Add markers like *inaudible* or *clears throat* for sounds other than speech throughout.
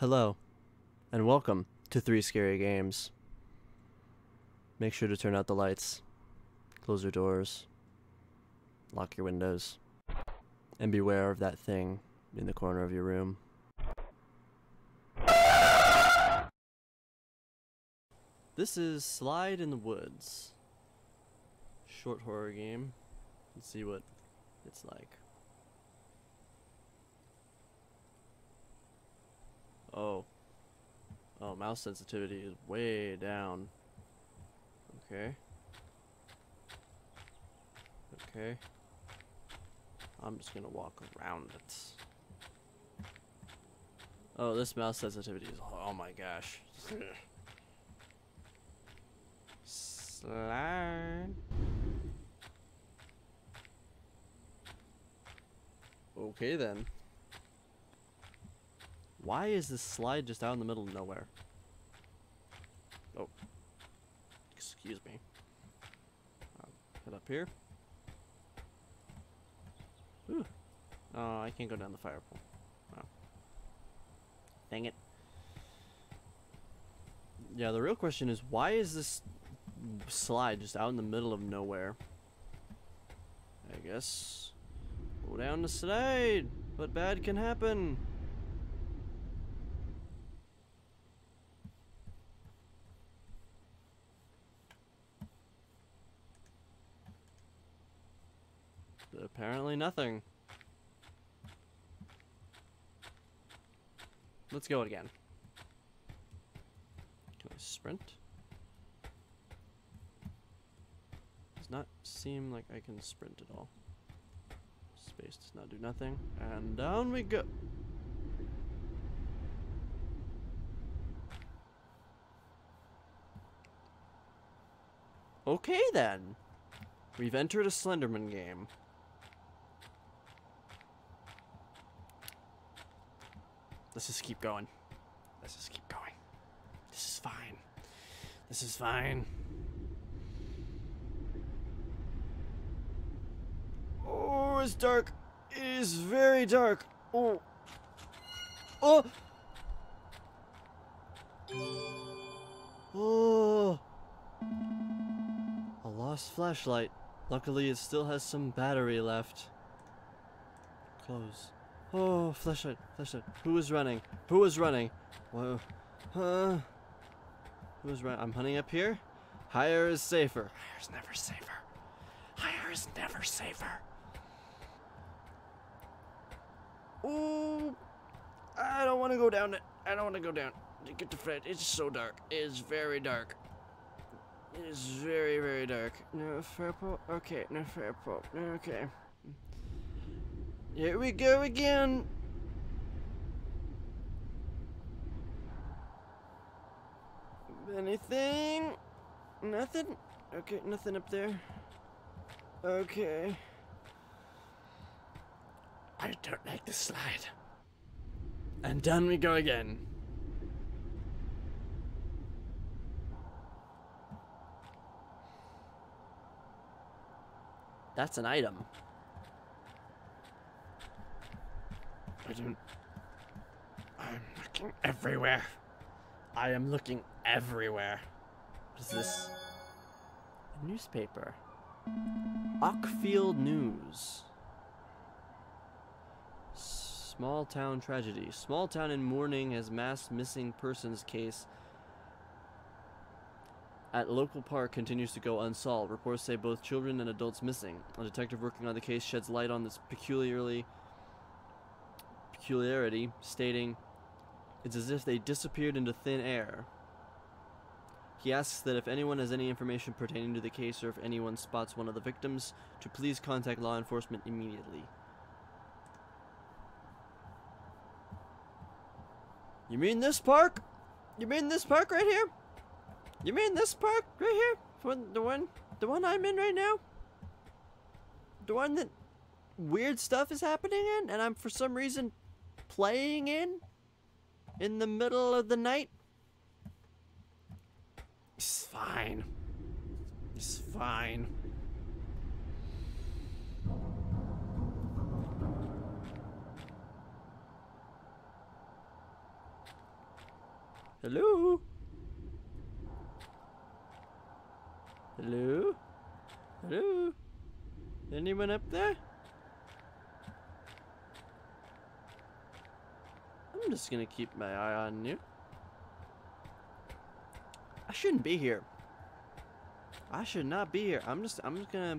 Hello, and welcome to Three Scary Games. Make sure to turn out the lights, close your doors, lock your windows, and beware of that thing in the corner of your room. This is Slide in the Woods. Short horror game. Let's see what it's like. Oh. Oh, mouse sensitivity is way down. Okay. Okay. I'm just gonna walk around it. Oh, this mouse sensitivity is. Oh my gosh. Slide. Okay then. Why is this slide just out in the middle of nowhere? Oh. Excuse me. Uh, head up here. Oh, I can't go down the fire pole. Wow. Dang it. Yeah, the real question is why is this slide just out in the middle of nowhere? I guess. Go down the slide. What bad can happen? Apparently nothing. Let's go again. Can I sprint? Does not seem like I can sprint at all. Space does not do nothing. And down we go. Okay then. We've entered a Slenderman game. Let's just keep going. Let's just keep going. This is fine. This is fine. Oh, it's dark. It is very dark. Oh. Oh. Oh. A lost flashlight. Luckily, it still has some battery left. Close. Oh, flashlight, flashlight. Who is running? Who is running? Whoa. Huh? Who is running? I'm hunting up here. Higher is safer. Higher is never safer. Higher is never safer. Ooh. I don't want to go down it. I don't want to go down. Get to Fred. It's so dark. It is very dark. It is very, very dark. No purple. Okay, no purple. Okay. Here we go again. Anything? Nothing? Okay, nothing up there. Okay. I don't like the slide. And down we go again. That's an item. I don't. I'm looking everywhere. I am looking everywhere. What is this? A newspaper. Ockfield News. Small town tragedy. Small town in mourning as mass missing persons case at local park continues to go unsolved. Reports say both children and adults missing. A detective working on the case sheds light on this peculiarly peculiarity, stating, It's as if they disappeared into thin air. He asks that if anyone has any information pertaining to the case or if anyone spots one of the victims, to please contact law enforcement immediately. You mean this park? You mean this park right here? You mean this park right here? One, the one, the one I'm in right now? The one that weird stuff is happening in, and I'm for some reason playing in? In the middle of the night? It's fine. It's fine. Hello? Hello? Hello? Anyone up there? I'm just gonna keep my eye on you. I shouldn't be here. I should not be here. I'm just I'm just gonna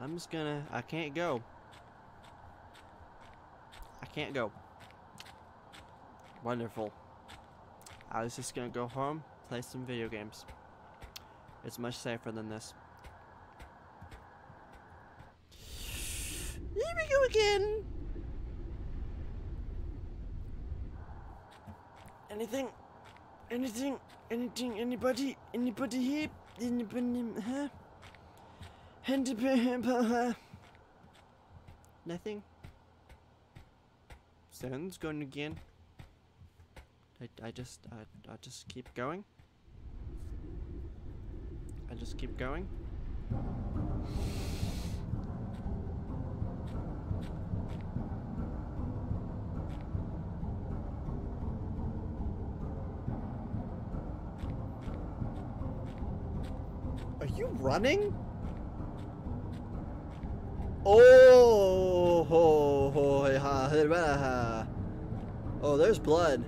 I'm just gonna I can't go. I can't go. Wonderful. I was just gonna go home, play some video games. It's much safer than this. Here we go again! Anything? Anything? Anything? Anybody? Anybody here? Anybody? Huh? Nothing? Sun's going again. I, I just, I, I just keep going. I just keep going. running? Oh, oh, oh, oh, there's blood.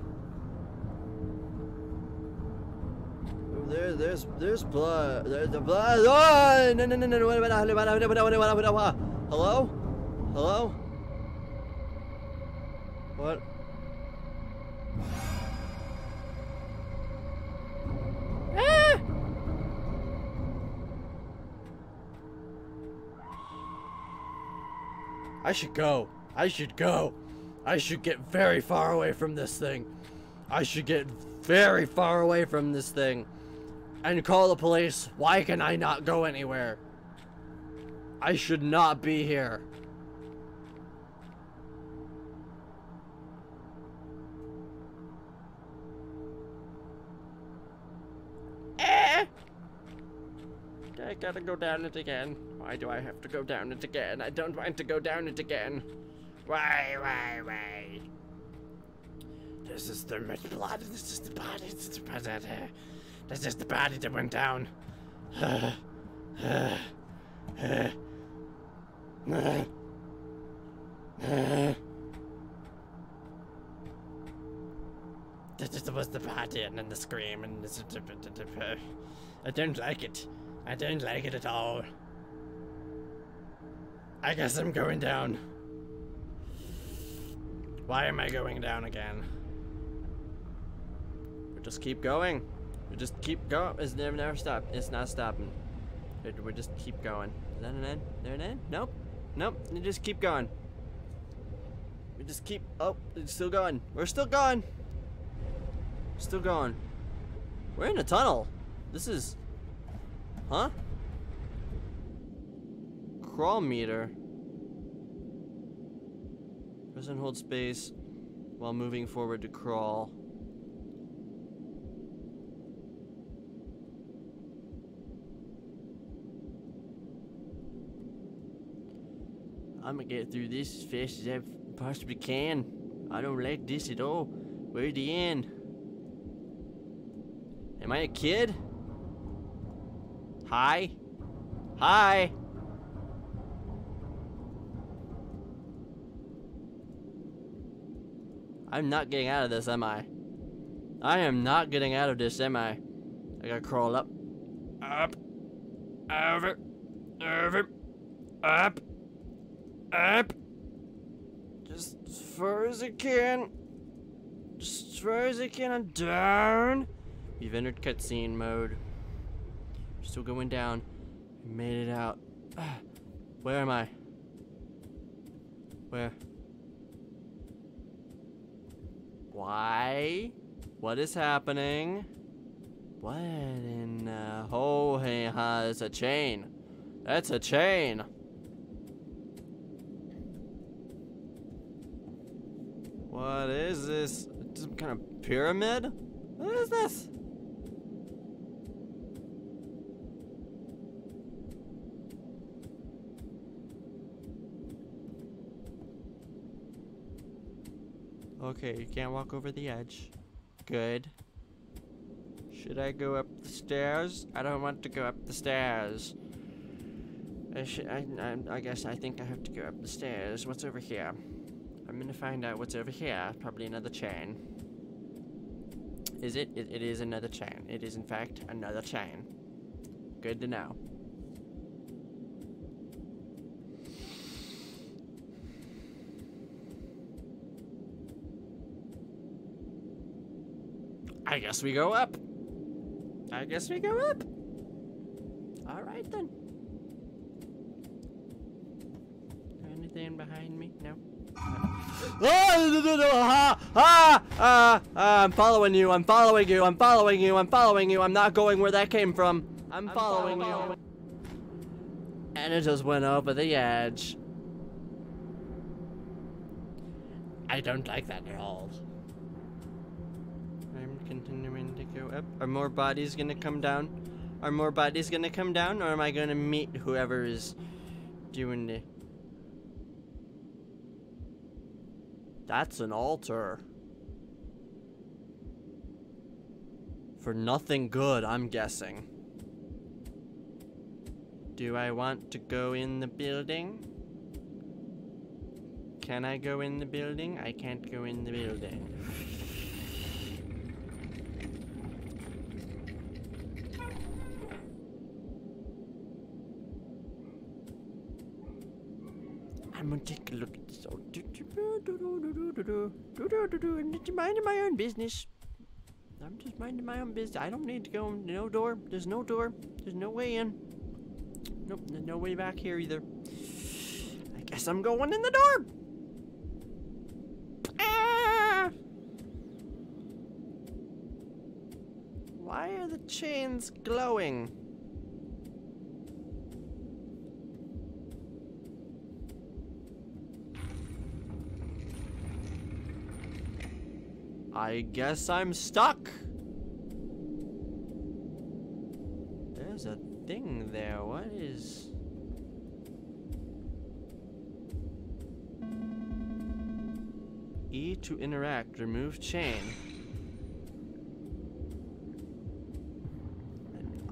There, there's, there's blood. There's the blood. Oh, no, no, no, no, Hello? Hello? What? I should go. I should go. I should get very far away from this thing. I should get very far away from this thing. And call the police. Why can I not go anywhere? I should not be here. Gotta go down it again. Why do I have to go down it again? I don't want to go down it again. Why, why, why? This is the much blood. This is the body. This is the body. This is the body that went down. This was the party and then the scream and this. I don't like it. I don't like it at all. I guess I'm going down. Why am I going down again? We just keep going. We just keep going. It's never, never stop. It's not stopping. We just keep going. Is that an end? There an end? Nope. Nope. We just keep going. We just keep. Oh, it's still going. We're still going. Still going. We're in a tunnel. This is. Huh? Crawl meter. Press and hold space while moving forward to crawl. I'm gonna get through this as fast as I possibly can. I don't like this at all. Where's the end? Am I a kid? Hi? Hi? I'm not getting out of this, am I? I am not getting out of this, am I? I gotta crawl up. Up. Over. Over. Up. Up. Just as far as I can. Just as far as I can and down. We've entered cutscene mode. Still going down. Made it out. *sighs* Where am I? Where? Why? What is happening? What in uh oh hey ha it's a chain. That's a chain. What is this? Some kind of pyramid? What is this? Okay, you can't walk over the edge. Good. Should I go up the stairs? I don't want to go up the stairs. I should. I, I, I guess I think I have to go up the stairs. What's over here? I'm gonna find out what's over here. Probably another chain. Is it? It, it is another chain. It is in fact another chain. Good to know. I guess we go up. I guess we go up. All right then. Anything behind me? No. Ah, ah, ah, ah, I'm following you, I'm following you, I'm following you, I'm following you, I'm not going where that came from. I'm, I'm following, following you. And it just went over the edge. I don't like that at all. I'm continuing to go up. Are more bodies gonna come down? Are more bodies gonna come down, or am I gonna meet whoever is doing the... That's an altar. For nothing good, I'm guessing. Do I want to go in the building? Can I go in the building? I can't go in the building. *laughs* I'm gonna take a look at this. Oh, do, do, do, do, do, do, do, do, do, do, I'm just minding my own business. I'm just minding my own business. I don't need to go. No door. There's no door. There's no way in. Nope. There's no way back here either. I guess I'm going in the door. Ah! Why are the chains glowing? I guess I'm stuck. There's a thing there. What is... E to interact. Remove chain.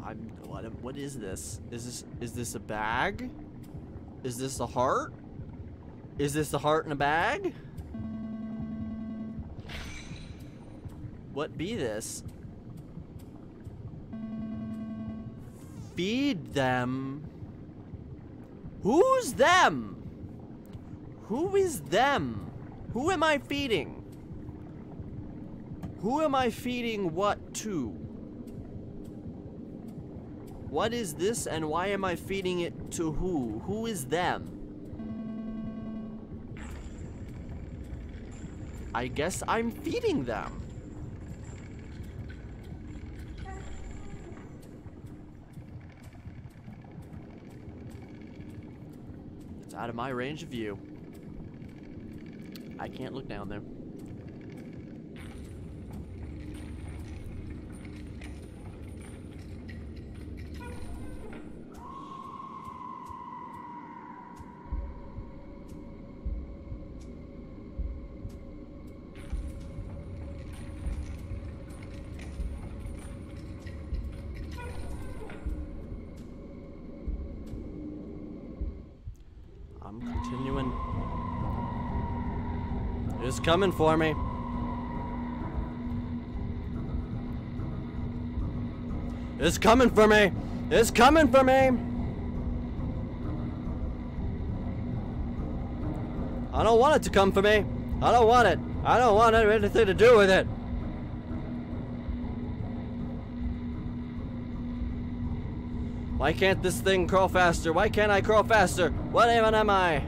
I'm... What, what is this? Is this... Is this a bag? Is this a heart? Is this a heart in a bag? What be this? Feed them. Who's them? Who is them? Who am I feeding? Who am I feeding what to? What is this and why am I feeding it to who? Who is them? I guess I'm feeding them. Out of my range of view. I can't look down there. I'm continuing. It's coming for me. It's coming for me. It's coming for me. I don't want it to come for me. I don't want it. I don't want anything to do with it. Why can't this thing crawl faster? Why can't I crawl faster? What even am I?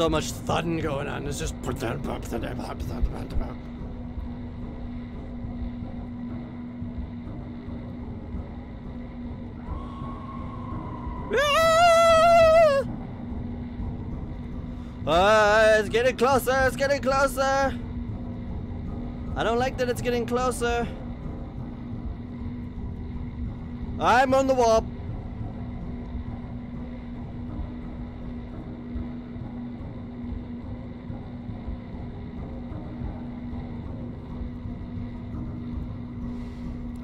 So much thudding going on. It's just. Uh, it's getting closer, it's getting closer. I don't like that it's getting closer. I'm on the wall.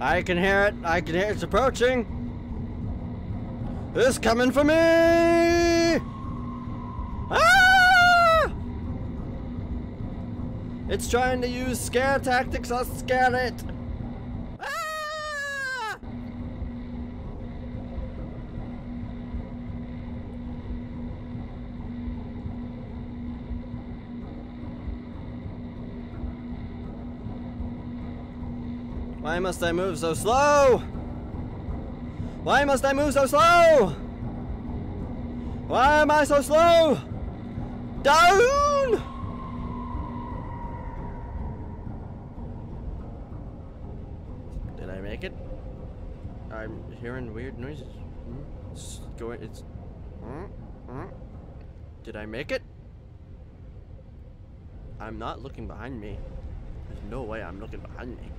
I can hear it. I can hear it. It's approaching. It's coming for me! Ah! It's trying to use scare tactics. I'll scare it. Ah! Why must I move so slow? Why must I move so slow? Why am I so slow? Down! Did I make it? I'm hearing weird noises. Hmm? It's going, it's... Hmm? Hmm? Did I make it? I'm not looking behind me. There's no way I'm looking behind me.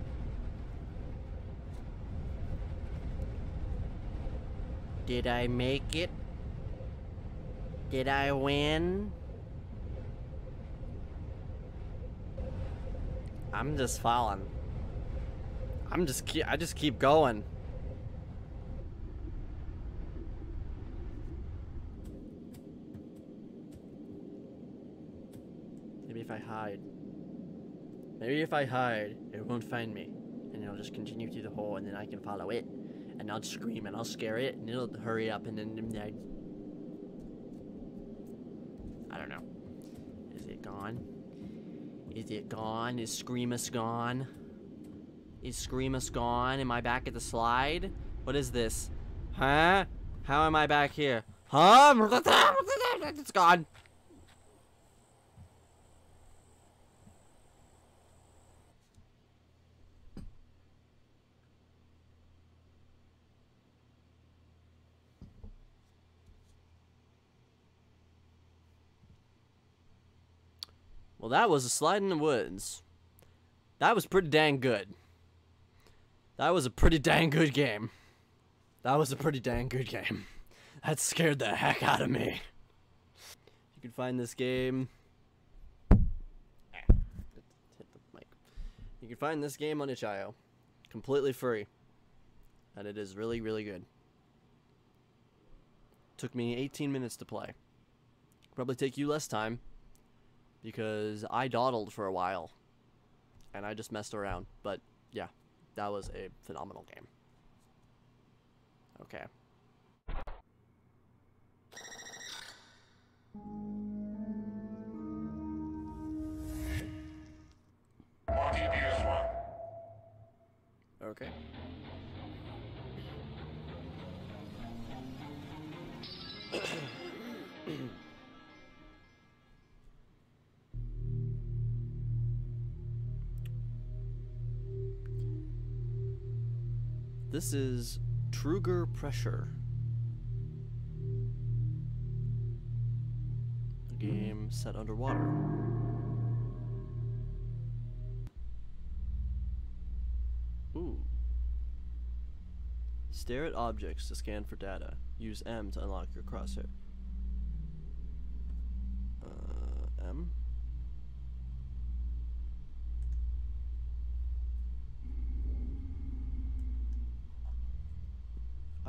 Did I make it? Did I win? I'm just falling. I'm just keep I just keep going. Maybe if I hide. Maybe if I hide, it won't find me. And it'll just continue through the hole and then I can follow it and I'll scream and I'll scare it and it'll hurry up and then I, I don't know. Is it gone? Is it gone? Is Screamus gone? Is Screamus gone? Am I back at the slide? What is this? Huh? How am I back here? Huh? *laughs* It's gone. Well, that was a slide in the woods. That was pretty dang good. That was a pretty dang good game. That was a pretty dang good game. *laughs* That scared the heck out of me. You can find this game. Hit the mic. You can find this game on itch.io. Completely free. And it is really, really good. Took me 18 minutes to play. Probably take you less time because I dawdled for a while and I just messed around. But yeah, that was a phenomenal game. Okay. Okay. *clears throat* This is Turgor Pressure. A game set underwater. Ooh. Stare at objects to scan for data. Use M to unlock your crosshair. Uh, M?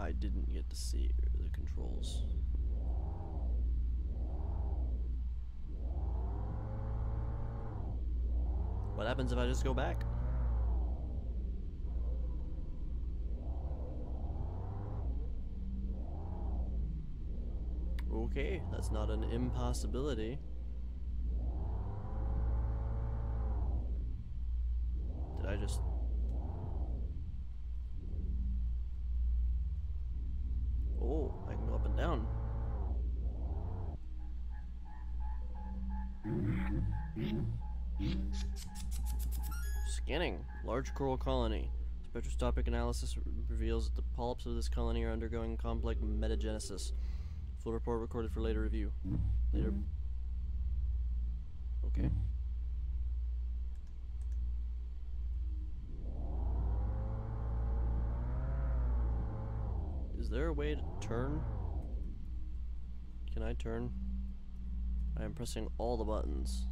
I didn't get to see the controls. What happens if I just go back? Okay, that's not an impossibility. Large coral colony. Spectroscopic analysis reveals that the polyps of this colony are undergoing complex metagenesis. Full report recorded for later review. Later. Okay. Is there a way to turn? Can I turn? I am pressing all the buttons.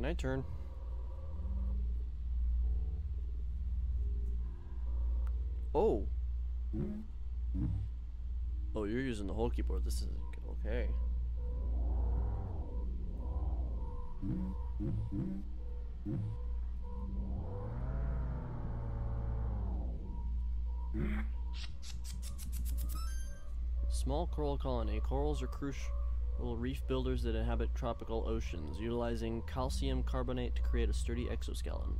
Can I turn? Oh. Oh, you're using the whole keyboard. This is okay. Small coral colony. Corals are crucial reef builders that inhabit tropical oceans, utilizing calcium carbonate to create a sturdy exoskeleton.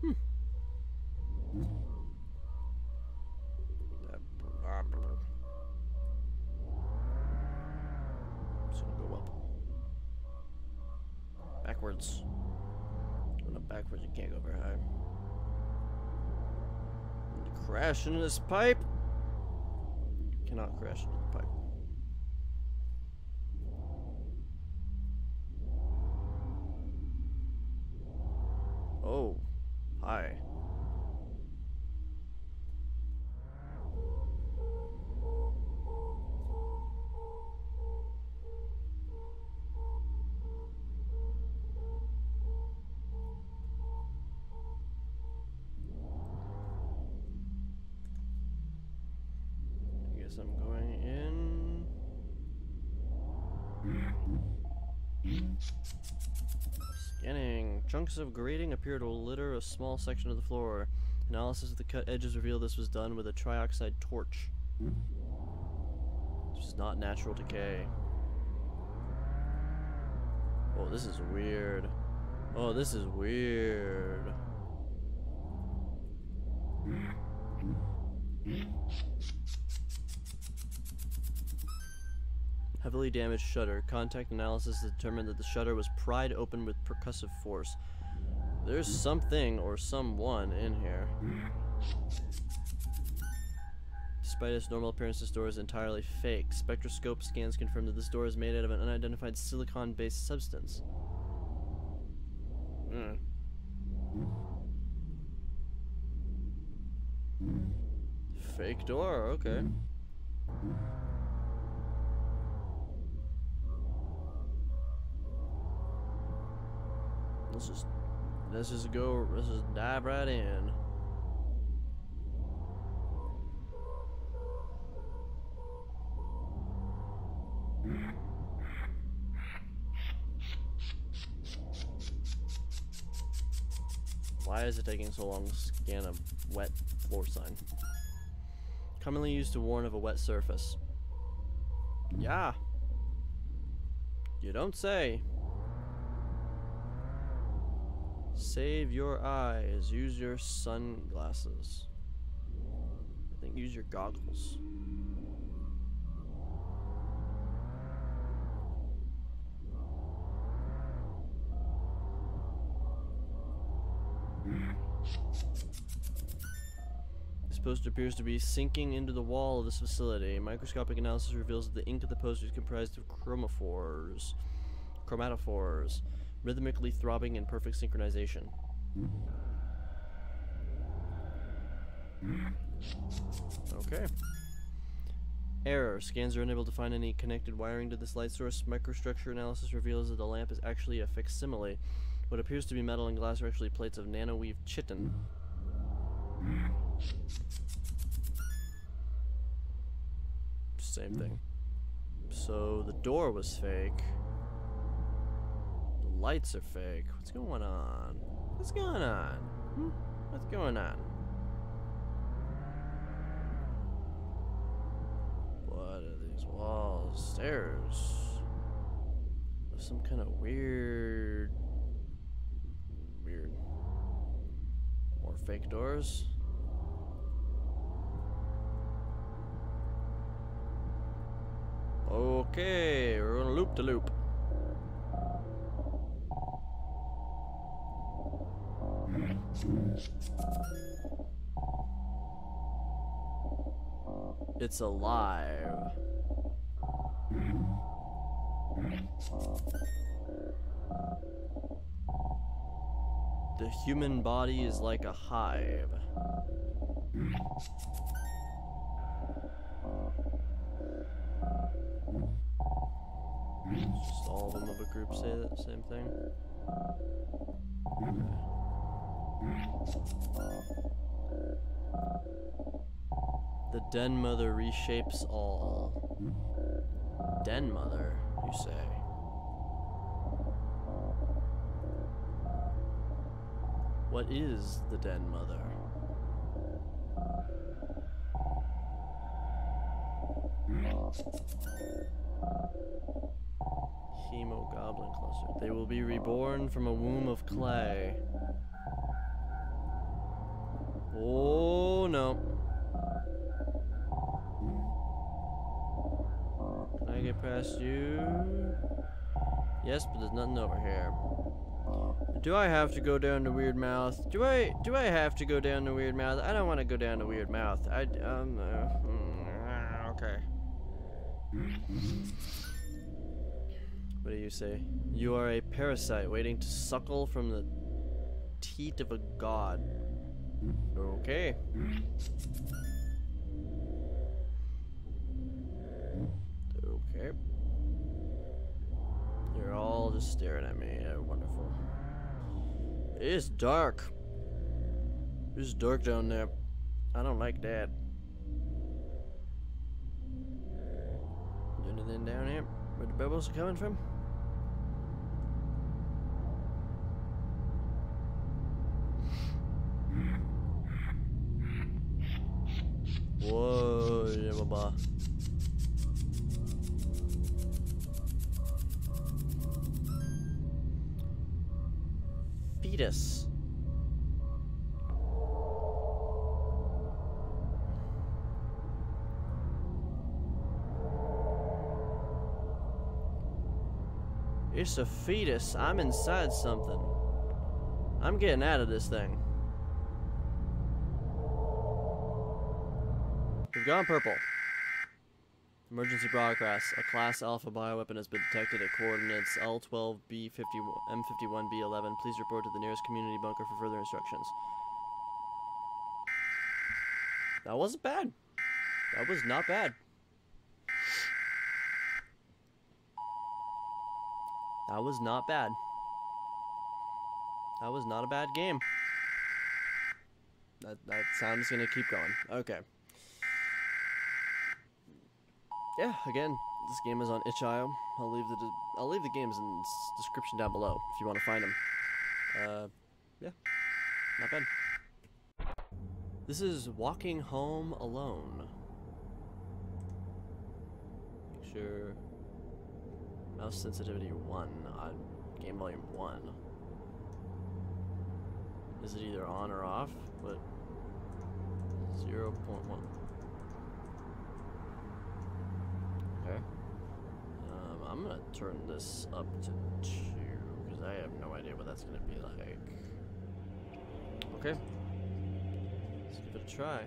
Hmm. Just gonna go up. Backwards. Going up backwards, you can't go very high. Crash into this pipe. Cannot crash into the pipe. Of grating appear to litter a small section of the floor. Analysis of the cut edges reveal this was done with a trioxide torch. Which is not natural decay. Oh, this is weird. Oh, this is weird. Heavily damaged shutter. Contact analysis determined that the shutter was pried open with percussive force. There's something or someone in here. Despite its normal appearance, this door is entirely fake. Spectroscope scans confirm that this door is made out of an unidentified silicon-based substance. Hmm. Fake door, okay. Let's just let's just go let's just dive right in. Why is it taking so long to scan a wet floor sign? Commonly used to warn of a wet surface. Yeah. You don't say. Save your eyes. Use your sunglasses. I think use your goggles. This poster appears to be sinking into the wall of this facility. Microscopic analysis reveals that the ink of the poster is comprised of chromophores, chromatophores, rhythmically throbbing in perfect synchronization. Okay. Error. Scans are unable to find any connected wiring to this light source. Microstructure analysis reveals that the lamp is actually a facsimile. What appears to be metal and glass are actually plates of nanoweave chitin. Same thing. So the door was fake. Lights are fake. What's going on? What's going on? Hmm? What's going on? What are these walls? Stairs. There's some kind of weird. Weird. More fake doors. Okay, we're gonna loop the loop. It's alive. The human body is like a hive. Just all of them of a group say that same thing. The Den Mother reshapes all. Den Mother, you say? What is the Den Mother? Hemogoblin cluster. They will be reborn from a womb of clay. Oh no. Can I get past you? Yes, but there's nothing over here. Do I have to go down to Weird Mouth? Do I do I have to go down to Weird Mouth? I don't want to go down to Weird Mouth. I um uh, mm, okay. What do you say? You are a parasite waiting to suckle from the teat of a god. Okay. Okay. You're all just staring at me. Yeah, wonderful. It's dark. It's dark down there. I don't like that. anything down here? Where the bubbles are coming from? Whoa, baba. Fetus. It's a fetus. I'm inside something. I'm getting out of this thing. Gone purple. Emergency broadcast. A Class Alpha bioweapon has been detected at coordinates L12B51 M51B11. Please report to the nearest community bunker for further instructions. That wasn't bad. That was not bad. That was not bad. That was not a bad game. That that sound is gonna keep going. Okay yeah, again, this game is on itch.io. I'll leave the I'll leave the games in the description down below if you want to find them. Uh, yeah, not bad. This is Walking Home Alone. Make sure mouse sensitivity one on game volume one. Is it either on or off? But 0.1. I'm gonna turn this up to two because I have no idea what that's gonna be like. Okay. Let's give it a try.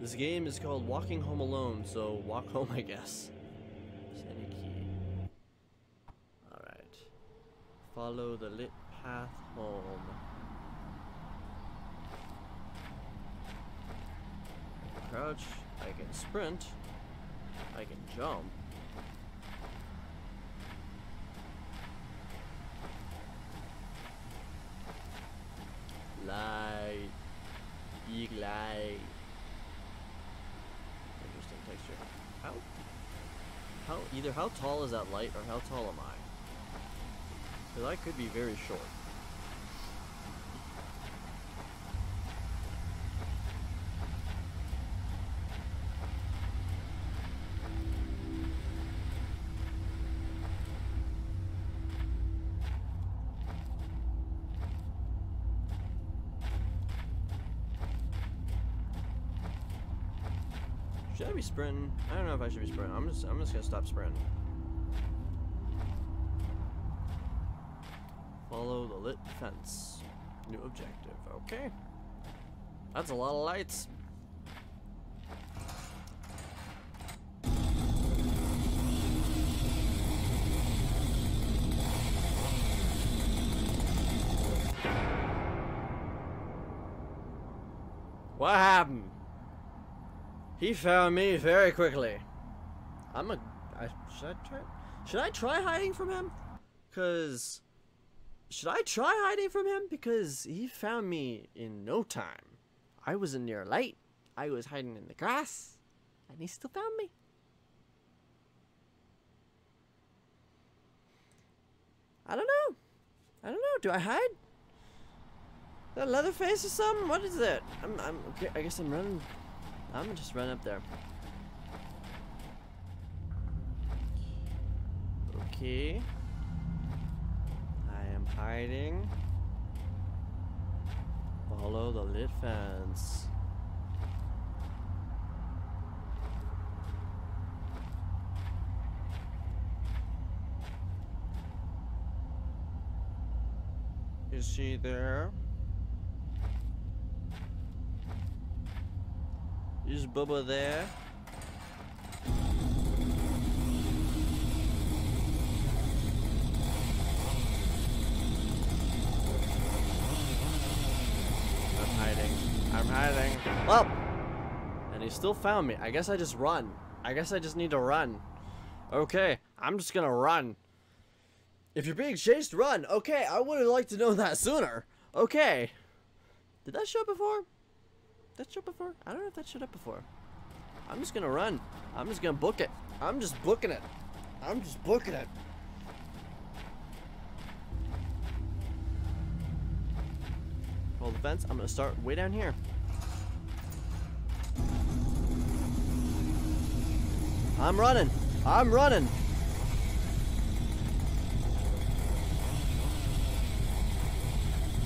This game is called Walking Home Alone, so walk home, I guess. Any key. Alright. Follow the lit path home. Crouch. I can sprint. I can jump. Light. Eye. Interesting texture. How? How? Either how tall is that light or how tall am I? Because I could be very short. Sprinting? I don't know if I should be sprinting. I'm just I'm just gonna stop sprinting. Follow the lit fence. New objective. Okay. That's a lot of lights. What happened? He found me very quickly. I'm a. I, should I try? Should I try hiding from him? Cause should I try hiding from him? Because he found me in no time. I was in near light. I was hiding in the grass, and he still found me. I don't know. I don't know. Do I hide? That Leatherface or something? What is it? I'm, I'm, okay, I guess I'm running. I'm gonna just run up there. Okay. I am hiding. Follow the lit fence. Is she there? Is Bubba there? I'm hiding. I'm hiding. Well, and he still found me. I guess I just run. I guess I just need to run. Okay, I'm just gonna run. If you're being chased, run. Okay, I would have liked to know that sooner. Okay. Did that show up before? That show up before? I don't know if that showed up before. I'm just gonna run. I'm just gonna book it. I'm just booking it. I'm just booking it. Hold the fence. I'm gonna start way down here. I'm running. I'm running.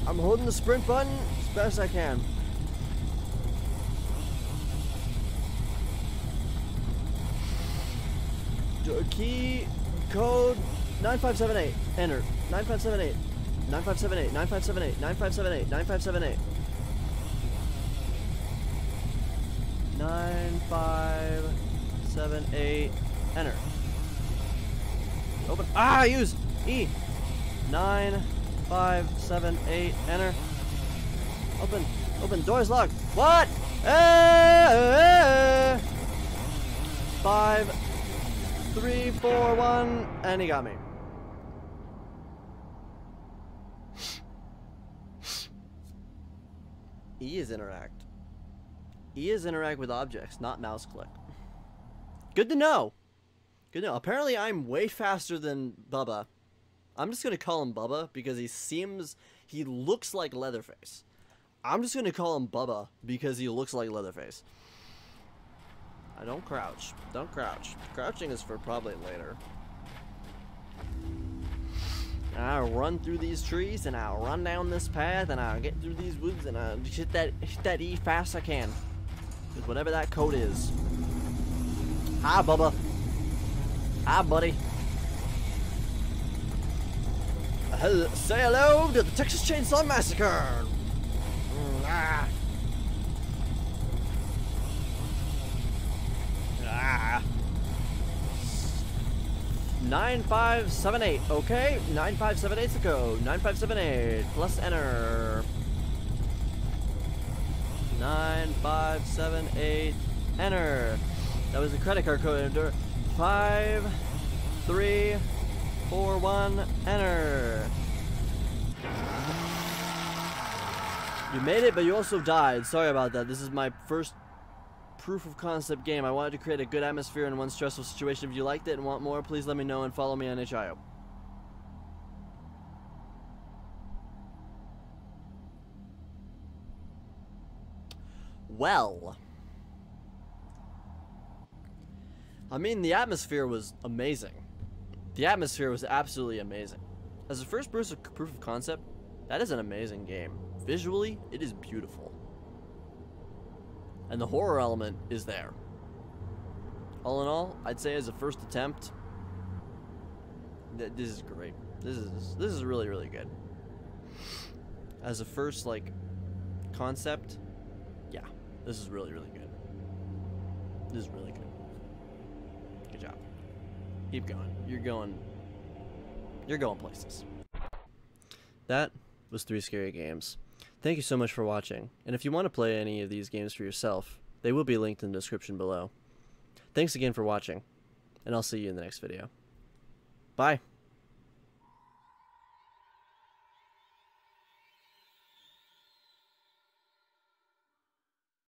I'm holding the sprint button as best I can. Key code 9578. Enter. 9578. 9578. 9578. 9578. 9578. 9578. Enter. Open. Ah, use E. 9578. Enter. Open. Open. Door's locked. What? Eh, Five, three, four, one, and he got me. E is interact. E is interact with objects, not mouse click. Good to know. Good to know. Apparently, I'm way faster than Bubba. I'm just gonna call him Bubba because he seems, he looks like Leatherface. I'm just gonna call him Bubba because he looks like Leatherface. I don't crouch. Don't crouch. Crouching is for probably later. I'll run through these trees and I'll run down this path and I'll get through these woods and I'll hit that hit that E fast I can. With whatever that code is. Hi Bubba. Hi buddy. Uh, hel- say hello to the Texas Chainsaw Massacre. Mm. Ah. 9578, okay? 9578 to go. 9578, plus enter. 9578, enter. That was the credit card code. Enter. 5, 3, 4, 1, enter. You made it, but you also died. Sorry about that. This is my first proof of concept game. I wanted to create a good atmosphere in one stressful situation. If you liked it and want more, please let me know and follow me on itch.io. Well. I mean, the atmosphere was amazing. The atmosphere was absolutely amazing. As a first proof of, proof of concept, that is an amazing game. Visually, it is beautiful and the horror element is there. All in all, I'd say as a first attempt, th- this is great. This is this is really really good. As a first like concept, yeah, this is really really good. This is really good. Good job. Keep going. You're going. You're going places. That was three scary games. Thank you so much for watching, and if you want to play any of these games for yourself, they will be linked in the description below. Thanks again for watching, and I'll see you in the next video. Bye.